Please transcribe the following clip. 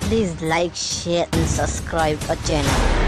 Please like, share and subscribe our channel.